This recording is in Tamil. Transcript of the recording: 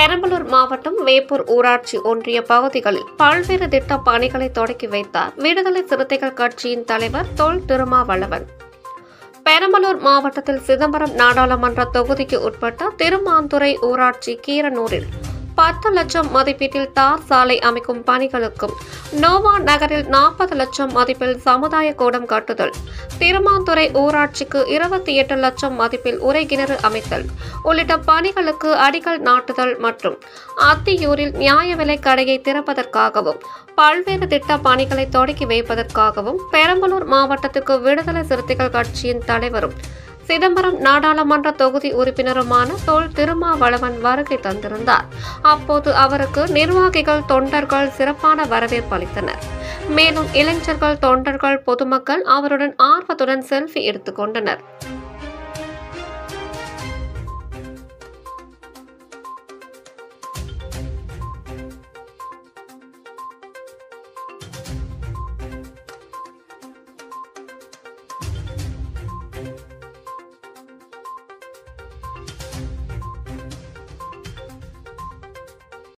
பெரம்பலூர் மாவட்டம் வேப்பூர் ஊராட்சி ஒன்றிய பகுதிகளில் பல்வேறு திட்ட பணிகளை தொடக்கி வைத்தார் விடுதலை சிறுத்தைகள் கட்சியின் தலைவர் தொல் திருமாவளவன். பெரம்பலூர் மாவட்டத்தில் சிதம்பரம் நாடாளுமன்ற தொகுதிக்கு உட்பட்ட திருமாந்துறை ஊராட்சி கீரனூரில் பத்து லட்சம் மதிப்பீட்டில் தார் சாலை அமைக்கும் பணிகளுக்கும் நோவா நகரில் நாற்பது லட்சம் மதிப்பில் சமுதாய கூடம் கட்டுதல். திருமாந்துறை ஊராட்சிக்கு இருபத்தி எட்டு லட்சம் மதிப்பில் உரைகிணறு அமைத்தல். உள்ளிட்ட பணிகளுக்கு அடிக்கல் நாட்டுதல் மற்றும் அத்தியூரில் நியாய விலை கடையை திறப்பதற்காகவும் பல்வேறு திட்ட பணிகளை தொடக்கி வைப்பதற்காகவும் பெரம்பலூர் மாவட்டத்துக்கு விடுதலை சிறுத்தைகள் கட்சியின் தலைவரும் சிதம்பரம் நாடாளுமன்ற தொகுதி உறுப்பினருமான தொல் திருமாவளவன் வருகை தந்திருந்தார். அப்போது அவருக்கு நிர்வாகிகள் தொண்டர்கள் சிறப்பான வரவேற்பு அளித்தனர். மேலும் இளைஞர்கள் தொண்டர்கள் பொதுமக்கள் அவருடன் ஆர்வத்துடன் செல்ஃபி எடுத்துக்கொண்டனர்